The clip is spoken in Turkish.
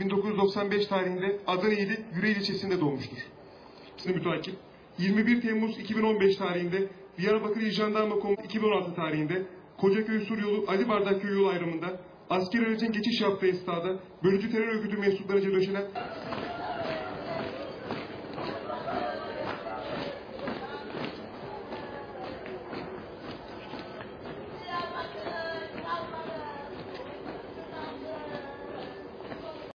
1995 tarihinde Adana ili Yüreğir ilçesinde doğmuştur. Şimdi müteakip. 21 Temmuz 2015 tarihinde Diyarbakır İl Jandarma Komutanı 2016 tarihinde Kocaköy Sur yolu Ali Bardak Köy yolu ayrımında asker aracın geçiş yaptığı esnada bölücü terör örgütü mensuplarınca döşenen